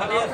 Adiós.